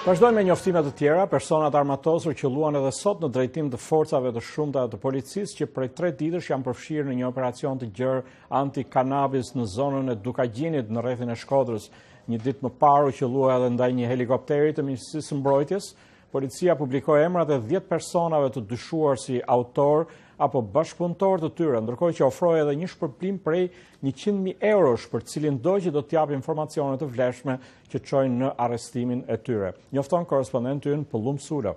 Vazhdojmë me njoftime të tjera, persona të armatosur qëlluan edhe sot në drejtim të forcave të shumta të policisë që prej tre ditësh janë përfshirë në një operacion të gjërë anti-kanabis në zonën e Dukagjinit në rrethin e Shkodrës. Një ditë më parë u qëllua edhe ndaj një helikopteri të Ministrisë së Mbrojtjes, policia publikoi emrat e 10 personave të dyshuar si autorë apo bashkëpunëtorë të tyre, ndërkohë që ofroi edhe një shpërblim prej 100.000 eurosh për cilindo që do të japë informacione të vlefshme që çojnë në arrestimin e tyre, njofton korrespondenti ynë Pëllumb Sulo.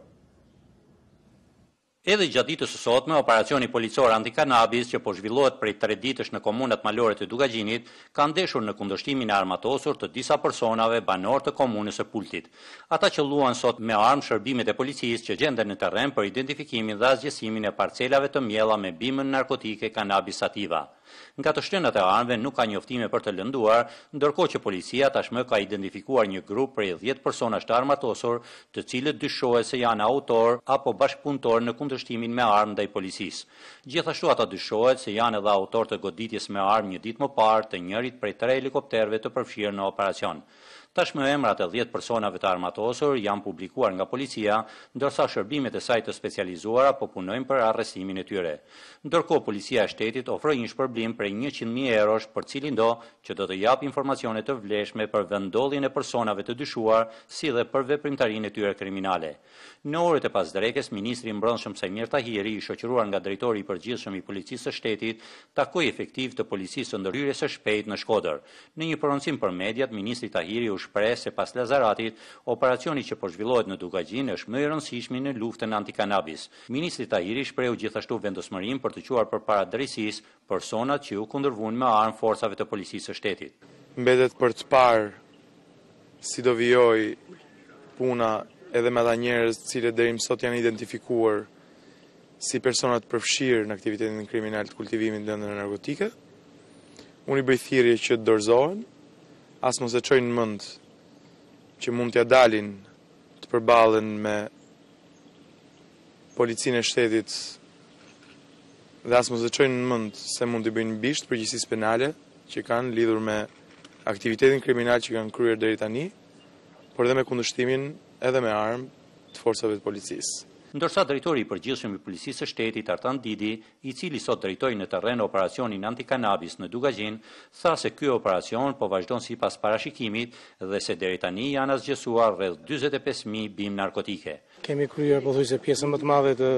Edhe gjatë ditës së sotme, operacioni policor anti-kanabis që po zhvillohet prej tre ditësh në komunat malore të Dukagjinit, ka ndeshur në kundërshtimin e armatosur të disa personave banorë të komunës së Pultit. Ata qëlluan sot me armë shërbimet e policisë që gjenden në terren për identifikimin dhe asgjësimin e parcelave të mbjella me bimën narkotike Cannabis sativa. Nga të shtënat e armëve nuk ka njoftime për të lënduar, ndërkohë që policia tashmë ka identifikuar një grup prej dhjetë personash të armatosur, të cilët dyshohet se janë autorë apo bashkëpunëtorë në kundërshtimin me armë ndaj policisë. Gjithashtu ata dyshohet se janë edhe autorë të goditjes me armë një ditë më parë të njërit prej tre helikopterëve të përfshirë në operacion. Tashmë emrat e dhjetë personave të armatosur janë publikuar nga policia, ndërsa shërbimet e saj të specializuara po punojnë për arrestimin e tyre. Ndërkohë Policia e Shtetit ofroi një shpërblim prej njëqind mijë eurosh për cilindo që do të japë informacione të vlefshme për vendndodhjen e personave të dyshuar si dhe për veprimtarinë e tyre kriminale. Në orët e pasdrekes, ministri i Brendshëm Saimir Tahiri, i shoqëruar nga drejtori i Përgjithshëm i Policisë së Shtetit, takoi efektivë të Policisë së Ndërhyrjes së Shpejtë në Shkodër. Në një prononcim për mediat, ministri Tahiri u shpreh se pas Lazaratit, operacioni që po zhvillohet në Dukagjin është më i rëndësishmi në luftën anti-kanabis. Ministri Tahiri shprehu gjithashtu vendosmërinë për të çuar përpara drejtësisë personat që iu kundërvunë me armë forcave të Policisë së Shtetit. Mbetet për të parë si do vijojë puna edhe me ata njerëz të cilët deri më sot janë identifikuar si persona të përfshirë në aktivitetin kriminal të kultivimit të lëndëve narkotike. Unë i bëj thirrje që të dorëzohen, as mos e çojnë mend që mund t'ia dalin të përballen me Policinë e Shtetit dhe as mos e çojnë mend se mund t'i bëjnë bisht përgjegjësisë penale që kanë lidhur me aktivitetin kriminal që kanë kryer deri tani, por dhe me kundërshtimin edhe me armë të forcave të policisë. Ndërsa drejtori i përgjithshëm i Policisë së Shtetit, Artan Didi, i cili sot drejtoi në terren operacionin anti-kanabis në Dukagjin, tha se ky operacion po vazhdon sipas parashikimit dhe se deri tani janë asgjësuar rreth dyzet e pesë mijë bimë narkotike. Kemi kryer pothuajse pjesën më të madhe të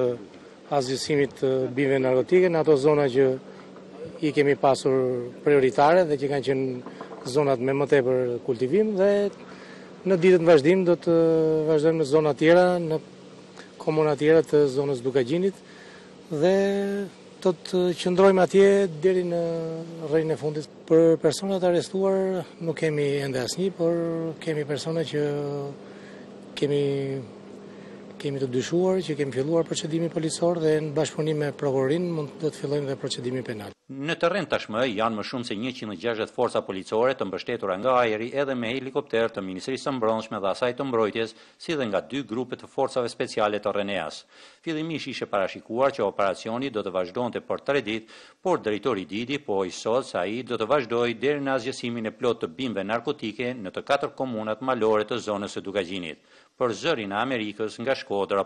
asgjësimit të bimëve narkotike në ato zona që i kemi pasur prioritare dhe që kanë qenë zonat me më tepër kultivim dhe në ditët në vazhdim do të vazhdojmë në zona tjera, në komuna tjera të zonës Dukagjinit, Dhe do të qëndrojmë atje deri në rrënjën e fundit. Për persona të arrestuar nuk kemi ende asnjë, por kemi persona që kemi kemi të dyshuar që kemi filluar procedimin policor dhe në bashkëpunim me prokurorinë mund do të fillojmë dhe procedimin penal. Në terren tashmë janë më shumë se njëqind e gjashtëdhjetë forca policore të mbështetura nga ajri edhe me helikopterë të Ministrisë së Brendshme dhe asaj të Mbrojtjes si dhe nga dy grupe të forcave speciale të RENEA-s. Fillimisht ishte parashikuar që operacioni do të vazhdonte për tre ditë, por drejtori Didi pohoi sot se ai do të vazhdojë deri në asgjësimin e plotë të bimëve narkotike në të katër komunat malore të zonës së Dukagjinit. Për Zërin e Amerikës nga Shkodra,